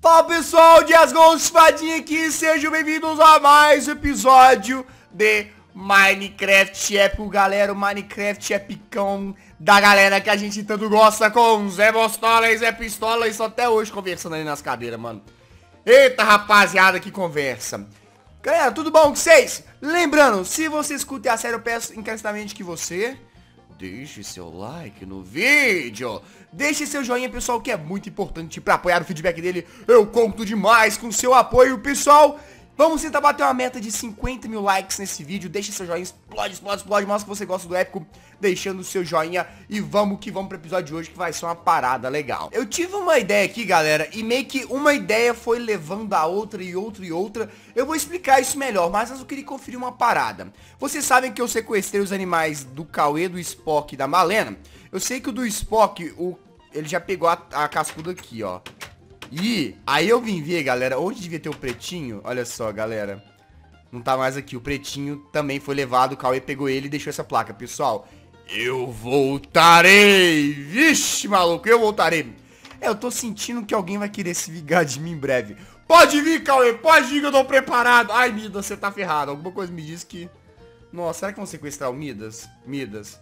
Fala pessoal, Dias Gols Fadinha aqui, sejam bem-vindos a mais um episódio de Minecraft épico, galera, o Minecraft epicão da galera que a gente tanto gosta com Zé Bostola e Zé Pistola, isso até hoje conversando ali nas cadeiras, mano. Eita rapaziada, que conversa. Galera, tudo bom com vocês? Lembrando, se você escuta a série, eu peço encarecidamente que você deixe seu like no vídeo. Deixe seu joinha, pessoal, que é muito importante para apoiar o feedback dele. Eu conto demais com seu apoio, pessoal. Vamos tentar bater uma meta de 50 mil likes nesse vídeo. Deixe seu joinha, explode, explode, explode. Mostra que você gosta do épico, deixando o seu joinha. E vamos que vamos pro episódio de hoje, que vai ser uma parada legal. Eu tive uma ideia aqui, galera, e meio que uma ideia foi levando a outra e outra e outra. Eu vou explicar isso melhor, mas eu queria conferir uma parada. Vocês sabem que eu sequestrei os animais do Cauê, do Spock e da Malena. Eu sei que o do Spock, o, ele já pegou a, a cascuda aqui, ó. E aí eu vim ver, galera, onde devia ter o pretinho, olha só, galera. Não tá mais aqui, o pretinho também foi levado, o Cauê pegou ele e deixou essa placa. Pessoal, eu voltarei! Vixe, maluco, eu voltarei. É, eu tô sentindo que alguém vai querer se vingar de mim em breve. Pode vir, Cauê, pode vir que eu tô preparado. Ai, Midas, você tá ferrado. Alguma coisa me diz que... Nossa, será que vão sequestrar o Midas? Midas.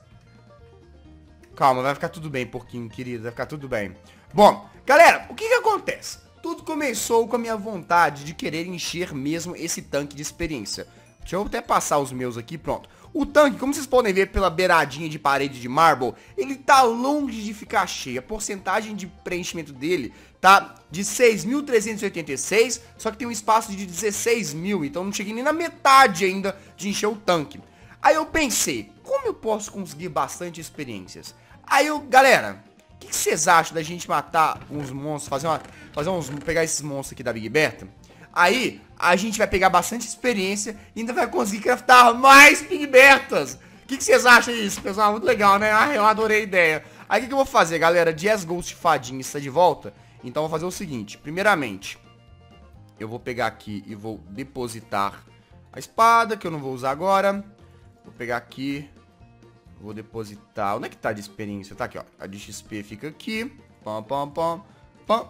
Calma, vai ficar tudo bem, porquinho, querido, vai ficar tudo bem. Bom, galera, o que que acontece? Tudo começou com a minha vontade de querer encher mesmo esse tanque de experiência. Deixa eu até passar os meus aqui, pronto. O tanque, como vocês podem ver pela beiradinha de parede de marble, ele tá longe de ficar cheio. A porcentagem de preenchimento dele tá de 6.386, só que tem um espaço de 16 mil, então não cheguei nem na metade ainda de encher o tanque. Aí eu pensei, como eu posso conseguir bastante experiências? Aí eu, galera, o que, vocês acham da gente matar uns monstros, fazer uma, fazer uns, pegar esses monstros aqui da Big Berta? Aí, a gente vai pegar bastante experiência e ainda vai conseguir craftar mais Big Bertas. O que, vocês acham disso, pessoal? Muito legal, né? Ah, eu adorei a ideia. Aí, o que, que eu vou fazer, galera? Jazz Ghost Fadinha está de volta. Então, eu vou fazer o seguinte. Primeiramente, eu vou pegar aqui e vou depositar a espada, que eu não vou usar agora. Vou pegar aqui, Vou depositar. Onde é que tá de experiência? Tá aqui, ó. A de XP fica aqui. Pam, pam, pam, pam.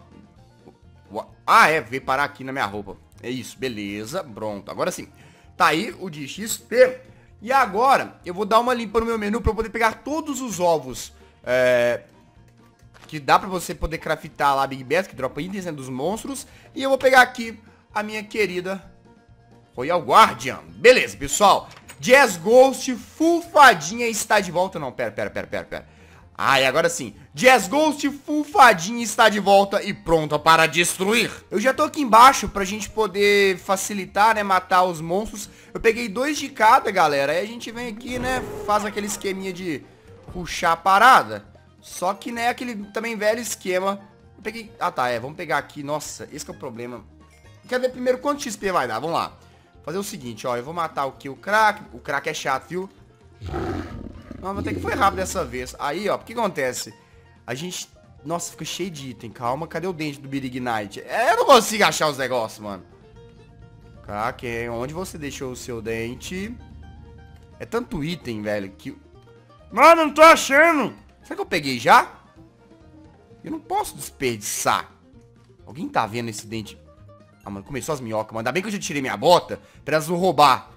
Ah, é. Veio parar aqui na minha roupa. É isso. Beleza. Pronto. Agora sim. Tá aí o de XP. E agora, eu vou dar uma limpa no meu menu pra eu poder pegar todos os ovos. É... Que dá pra você poder craftar lá Big Bass, que dropa itens né, dos monstros. E eu vou pegar aqui a minha querida Royal Guardian. Beleza, pessoal. Jazz Ghost Full Fadinha está de volta. Não, pera, pera, pera, pera, pera. Ah, e agora sim. Jazz Ghost Full Fadinha está de volta e pronta para destruir. Eu já tô aqui embaixo pra gente poder facilitar, né, matar os monstros. Eu peguei dois de cada, galera. Aí a gente vem aqui, né, faz aquele esqueminha de puxar a parada. Só que, né, aquele também velho esquema. Eu peguei... Ah, tá, é. Vamos pegar aqui. Nossa, esse é o problema. Quer ver primeiro quanto XP vai dar? Vamos lá fazer o seguinte, ó. Eu vou matar o que? O crack. O crack é chato, viu? Não, até que foi rápido dessa vez. Aí, ó, o que acontece? A gente... Nossa, fica cheio de item. Calma, cadê o dente do Birignite? É, eu não consigo achar os negócios, mano. Crack, onde você deixou o seu dente? É tanto item, velho, que... Mano, não tô achando! Será que eu peguei já? Eu não posso desperdiçar. Alguém tá vendo esse dente? Ah, mano, começou as minhocas, mano. Ainda bem que eu já tirei minha bota pra elas não roubar.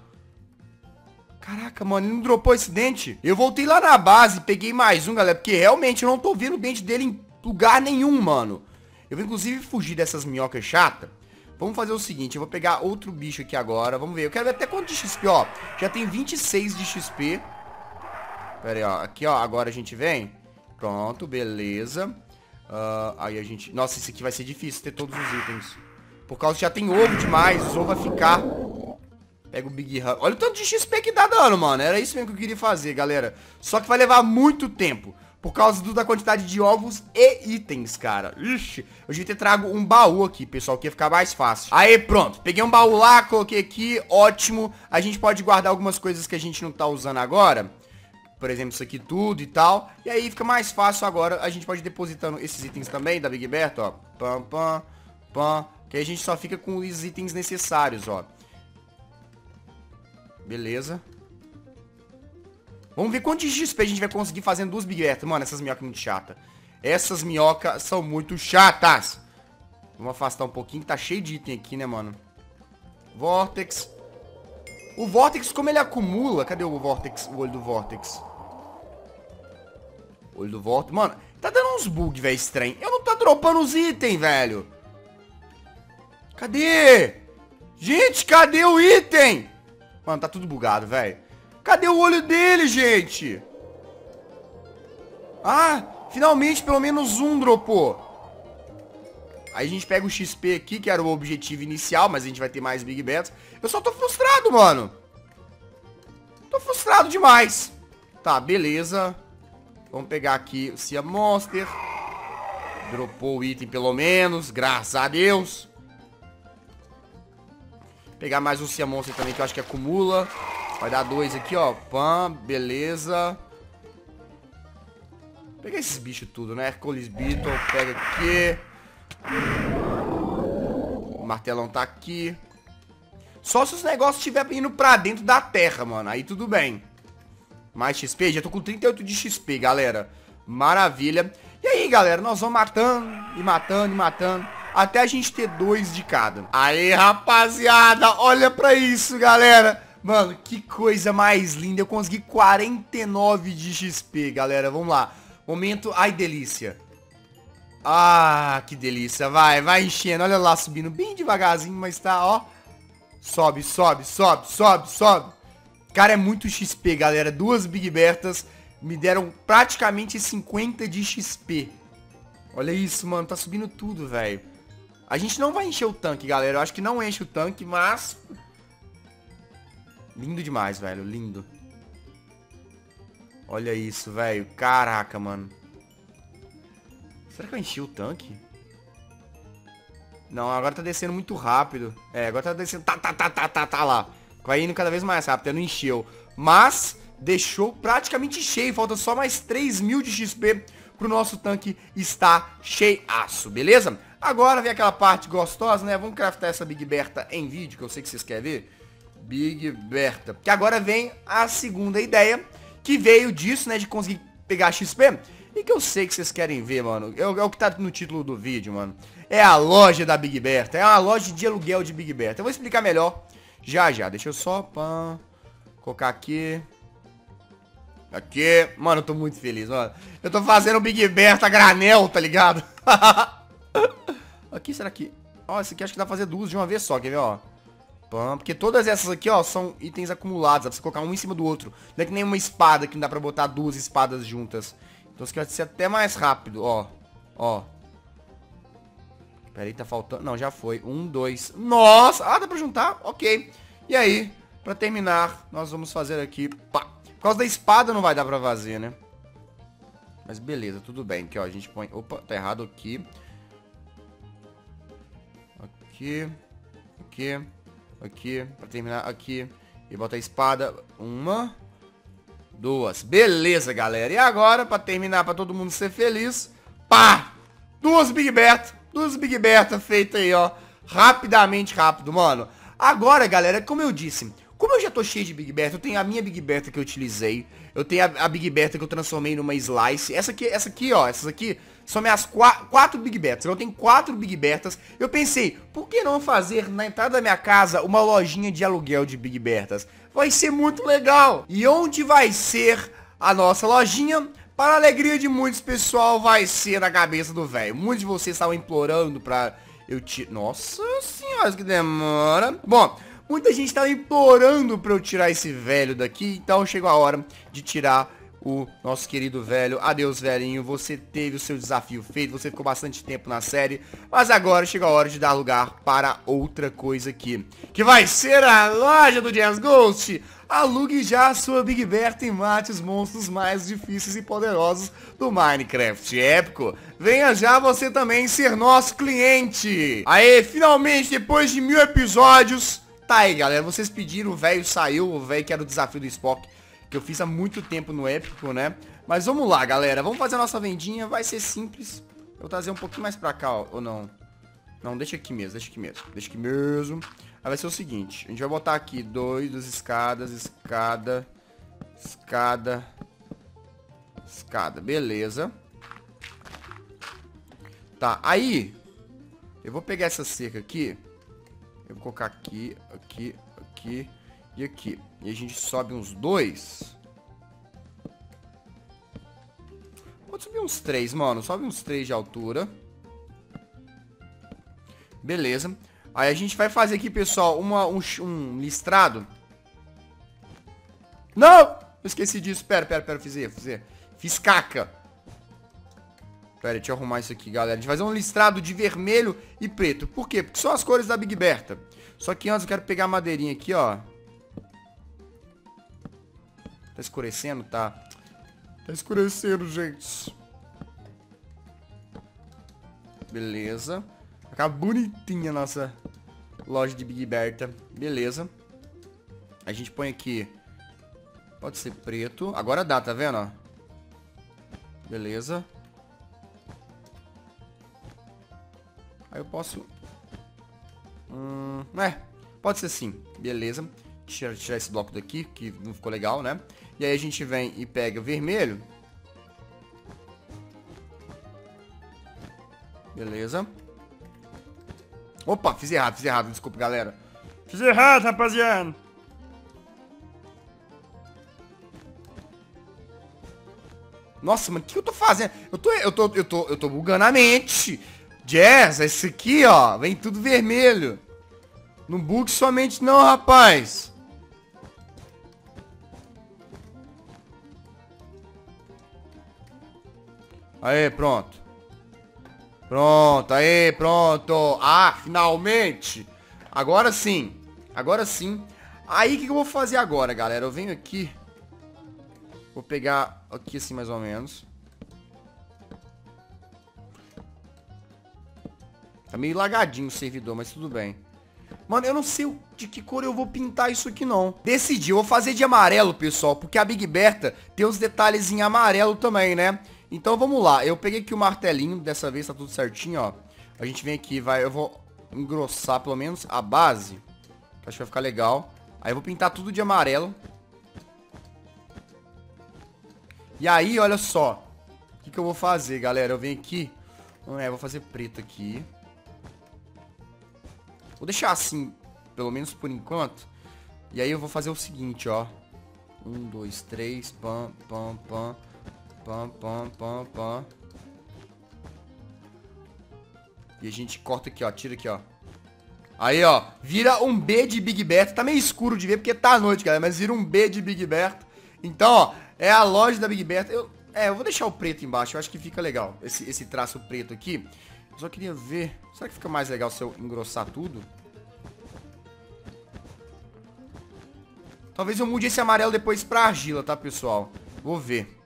Caraca, mano, ele não dropou esse dente. Eu voltei lá na base, peguei mais um, galera, porque realmente eu não tô vendo o dente dele em lugar nenhum, mano. Eu vou, inclusive, fugir dessas minhocas chatas. Vamos fazer o seguinte, eu vou pegar outro bicho aqui agora. Vamos ver, eu quero ver até quanto de XP, ó. Já tem 26 de XP. Pera aí, ó. Aqui, ó, agora a gente vem. Pronto, beleza. Uh, aí a gente... Nossa, esse aqui vai ser difícil ter todos os itens. Por causa que já tem ovo demais. Os ovos vai ficar... Pega o Big Hub. Olha o tanto de XP que dá dano, mano. Era isso mesmo que eu queria fazer, galera. Só que vai levar muito tempo. Por causa do, da quantidade de ovos e itens, cara. Ixi, eu devia ter trago um baú aqui, pessoal, que ia ficar mais fácil. Aí, pronto. Peguei um baú lá, coloquei aqui, ótimo. A gente pode guardar algumas coisas que a gente não tá usando agora. Por exemplo, isso aqui tudo e tal. E aí fica mais fácil agora. A gente pode ir depositando esses itens também da Big Berto, ó. Pam, pam, pam. Que aí a gente só fica com os itens necessários, ó. Beleza. Vamos ver quanto de XP a gente vai conseguir fazendo duas Big Mano, essas minhocas muito chatas. Essas minhocas são muito chatas. Vamos afastar um pouquinho, que tá cheio de item aqui, né, mano? Vortex. O Vortex, como ele acumula... Cadê o Vortex? O olho do Vortex. Olho do Vortex. Mano, tá dando uns bugs, velho, estranho. Eu não tô dropando os itens, velho. Cadê? Gente, cadê o item? Mano, tá tudo bugado, velho. Cadê o olho dele, gente? Ah, finalmente pelo menos um dropou. Aí a gente pega o XP aqui, que era o objetivo inicial, mas a gente vai ter mais Big Bets. Eu só tô frustrado, mano. Tô frustrado demais. Tá, beleza. Vamos pegar aqui o Cia Monster. Dropou o item pelo menos, graças a Deus. Pegar mais um Cia Monster também, que eu acho que acumula. Vai dar dois aqui, ó. Pam, beleza. Pegar esses bichos tudo, né? Hercules Beetle, pega aqui. O martelão tá aqui. Só se os negócios estiverem indo pra dentro da terra, mano. Aí tudo bem. Mais XP? Já tô com 38 de XP, galera. Maravilha. E aí, galera, nós vamos matando e matando e matando. Até a gente ter dois de cada. Aí, rapaziada, olha pra isso, galera. Mano, que coisa mais linda. Eu consegui 49 de XP, galera. Vamos lá. Momento, ai delícia. Ah, que delícia. Vai, vai enchendo. Olha lá, subindo bem devagarzinho, mas tá, ó. Sobe, sobe, sobe, sobe, sobe. Cara, é muito XP, galera. Duas Big Bertas me deram praticamente 50 de XP. Olha isso, mano. Tá subindo tudo, velho. A gente não vai encher o tanque, galera. Eu acho que não enche o tanque, mas... Lindo demais, velho. Lindo. Olha isso, velho. Caraca, mano. Será que eu enchi o tanque? Não, agora tá descendo muito rápido. É, agora tá descendo... Tá, tá, tá, tá, tá, tá lá. Vai indo cada vez mais rápido. Não encheu. Mas deixou praticamente cheio. Falta só mais 3 mil de XP pro nosso tanque estar cheiaço, beleza? Agora vem aquela parte gostosa, né? Vamos craftar essa Big Berta em vídeo, que eu sei que vocês querem ver. Big Berta. Que agora vem a segunda ideia que veio disso, né, de conseguir pegar XP, e que eu sei que vocês querem ver, mano. É, é o que tá no título do vídeo, mano. É a loja da Big Berta, é uma loja de aluguel de Big Berta. Eu vou explicar melhor já já. Deixa eu só pã, colocar aqui. Aqui. Mano, eu tô muito feliz, mano. Eu tô fazendo Big Berta granel, tá ligado? aqui, será que... Ó, esse aqui acho que dá pra fazer duas de uma vez só, quer ver, ó? Pam, porque todas essas aqui, ó, são itens acumulados. Dá pra você colocar um em cima do outro. Não é que nem uma espada que não dá pra botar duas espadas juntas. Então isso aqui vai ser até mais rápido, ó. Ó. Pera aí, tá faltando... Não, já foi. Um, dois... Nossa! Ah, dá pra juntar? Ok. E aí, pra terminar, nós vamos fazer aqui... Pá. Por causa da espada não vai dar pra fazer, né? Mas beleza, tudo bem. Aqui, ó, a gente põe... Opa, tá errado aqui. Aqui. Aqui. Aqui, pra terminar aqui. E bota a espada. Uma. Duas. Beleza, galera. E agora, pra terminar, pra todo mundo ser feliz. Pá! Duas Big Beta. Duas Big Beta feitas aí, ó. Rapidamente, rápido, mano. Agora, galera, como eu disse, como eu já tô cheio de Big Beta, eu tenho a minha Big Beta que eu utilizei. Eu tenho a, a Big Beta que eu transformei numa Slice. Essa aqui, essa aqui, ó. Essas aqui são minhas quatro, quatro Big Betas. Eu tenho quatro Big Betas. Eu pensei, por que não fazer na entrada da minha casa uma lojinha de aluguel de Big Betas? Vai ser muito legal. E onde vai ser a nossa lojinha? Para a alegria de muitos, pessoal, vai ser na cabeça do velho. Muitos de vocês estavam implorando pra eu tirar... Nossa senhora, que demora. Bom, muita gente estava implorando pra eu tirar esse velho daqui. Então chegou a hora de tirar o nosso querido velho. Adeus, velhinho. Você teve o seu desafio feito. Você ficou bastante tempo na série. Mas agora chega a hora de dar lugar para outra coisa aqui. Que vai ser a loja do Jazz Ghost. Alugue já a sua Big Berta e mate os monstros mais difíceis e poderosos do Minecraft épico. Venha já você também ser nosso cliente. Aê, finalmente, depois de mil episódios... Tá aí, galera. Vocês pediram, o velho saiu, o velho que era o desafio do Spock que eu fiz há muito tempo no épico, né? Mas vamos lá, galera. Vamos fazer a nossa vendinha. Vai ser simples. Eu vou trazer um pouquinho mais pra cá, ó. Ou não? Não, deixa aqui mesmo, deixa aqui mesmo. Deixa aqui mesmo. Aí vai ser o seguinte. A gente vai botar aqui dois, duas escadas, escada, escada, escada. Beleza. Tá, aí... Eu vou pegar essa cerca aqui. Eu vou colocar aqui, aqui, aqui e aqui. E a gente sobe uns dois. Pode subir uns três, mano. Sobe uns três de altura. Beleza. Aí a gente vai fazer aqui, pessoal, uma, um, um listrado. Não! Eu esqueci disso. Pera, pera, pera. Fiz fiz. Fiz caca. Pera, deixa eu arrumar isso aqui, galera. A gente vai fazer um listrado de vermelho e preto. Por quê? Porque são as cores da Big Berta. Só que antes eu quero pegar a madeirinha aqui, ó. Tá escurecendo? Tá. Tá escurecendo, gente. Beleza. Ficar bonitinha a nossa loja de Big Berta. Beleza. A gente põe aqui. Pode ser preto. Agora dá, tá vendo? Beleza. Aí eu posso... Hum, é, pode ser sim. Beleza. Tirar, tirar esse bloco daqui, que não ficou legal, né? E aí a gente vem e pega o vermelho. Beleza. Opa, fiz errado, fiz errado. Desculpa, galera. Fiz errado, rapaziada. Nossa, mano, o que eu tô fazendo? Eu tô, eu tô, eu tô, eu tô bugando a mente. Jazz, esse aqui, ó, vem tudo vermelho. Não bugue somente não, rapaz. Aê, pronto. Pronto, aê, pronto. Ah, finalmente. Agora sim. Agora sim. Aí, o que, que eu vou fazer agora, galera? Eu venho aqui. Vou pegar aqui assim, mais ou menos. Tá meio lagadinho o servidor, mas tudo bem. Mano, eu não sei de que cor eu vou pintar isso aqui, não. Decidi, eu vou fazer de amarelo, pessoal, porque a Big Berta tem os detalhes em amarelo também, né? Então vamos lá, eu peguei aqui o martelinho, dessa vez tá tudo certinho, ó. A gente vem aqui, vai, eu vou engrossar pelo menos a base, que acho que vai ficar legal. Aí eu vou pintar tudo de amarelo. E aí, olha só, o que, que eu vou fazer, galera? Eu venho aqui, é, vou fazer preto aqui. Vou deixar assim, pelo menos por enquanto. E aí eu vou fazer o seguinte, ó. Um, dois, três, pam, pam, pam. Pam, pam, pam, pam. E a gente corta aqui, ó. Tira aqui, ó. Aí, ó. Vira um B de Big Berta. Tá meio escuro de ver porque tá à noite, galera. Mas vira um B de Big Berta. Então, ó. É a loja da Big Berta. Eu, é, eu vou deixar o preto embaixo. Eu acho que fica legal. Esse, esse traço preto aqui. Eu só queria ver. Será que fica mais legal se eu engrossar tudo? Talvez eu mude esse amarelo depois pra argila, tá, pessoal? Vou ver.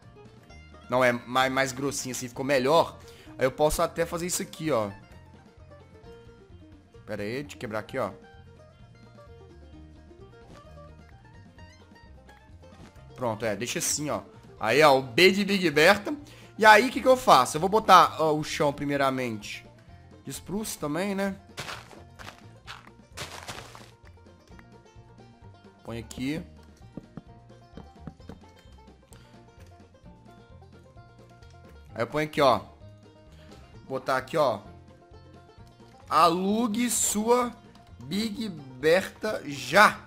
Não, é mais, mais grossinho assim, ficou melhor. Aí eu posso até fazer isso aqui, ó. Pera aí, de quebrar aqui, ó. Pronto, é, deixa assim, ó. Aí, ó, o B de Big Berta. E aí, o que que eu faço? Eu vou botar ó, o chão primeiramente de spruce também, né? Põe aqui. Aí eu ponho aqui, ó. Botar aqui, ó. Alugue sua Big Berta já.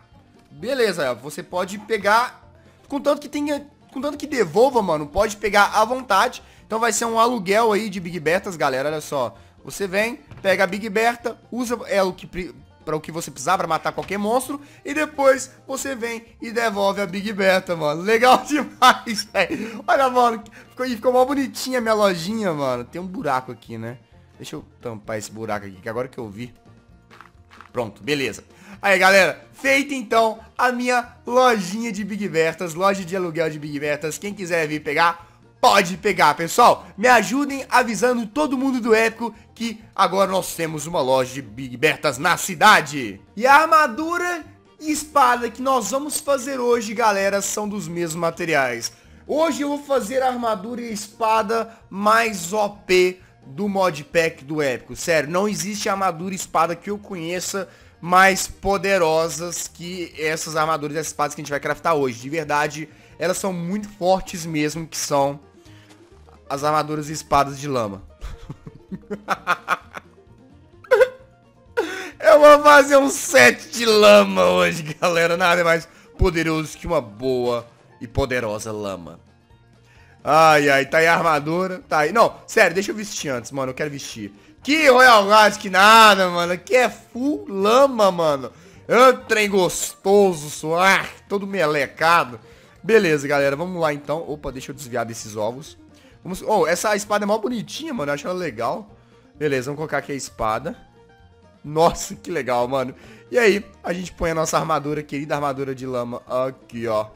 Beleza, você pode pegar... Contanto que tenha... Contanto que devolva, mano, pode pegar à vontade. Então vai ser um aluguel aí de Big Bertas, galera, olha só. Você vem, pega a Big Berta, usa ela que para o que você precisar para matar qualquer monstro. E depois você vem e devolve a Big Beta, mano. Legal demais, velho. Olha, mano, ficou, ficou mó bonitinha a minha lojinha, mano. Tem um buraco aqui, né? Deixa eu tampar esse buraco aqui, que agora que eu vi. Pronto, beleza. Aí, galera, feita então a minha lojinha de Big Bertas, loja de aluguel de Big Bertas. Quem quiser vir pegar, pode pegar, pessoal. Me ajudem avisando todo mundo do Épico que agora nós temos uma loja de Big Bertas na cidade. E a armadura e espada que nós vamos fazer hoje, galera, são dos mesmos materiais. Hoje eu vou fazer a armadura e a espada mais OP do modpack do Épico. Sério, não existe armadura e espada que eu conheça mais poderosas que essas armaduras e espadas que a gente vai craftar hoje. De verdade, elas são muito fortes mesmo, que são as armaduras e espadas de lama. Eu vou fazer um set de lama hoje, galera. Nada mais poderoso que uma boa e poderosa lama. Ai, ai, tá aí a armadura. Tá aí. Não, sério, deixa eu vestir antes, mano. Eu quero vestir. Que Royal Guard, que nada, mano. Que é full lama, mano. É um trem gostoso, suar. Todo melecado. Beleza, galera. Vamos lá, então. Opa, deixa eu desviar desses ovos. Vamos... Oh, essa espada é mó bonitinha, mano. Eu acho ela legal. Beleza, vamos colocar aqui a espada. Nossa, que legal, mano. E aí, a gente põe a nossa armadura, querida armadura de lama. Aqui, ó.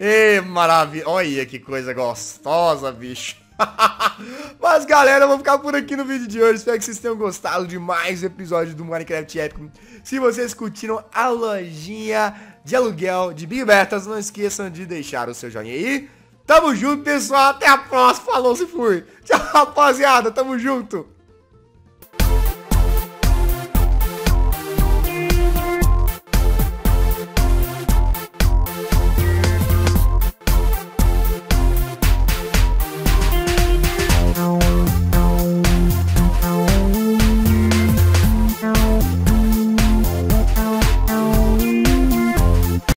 E maravilha. Olha que coisa gostosa, bicho. Mas galera, eu vou ficar por aqui no vídeo de hoje. Espero que vocês tenham gostado de mais um episódio do Minecraft Épico. Se vocês curtiram a lojinha de aluguel de Big Betas, não esqueçam de deixar o seu joinha aí. Tamo junto, pessoal. Até a próxima. Falou, se fui. Tchau, rapaziada. Tamo junto.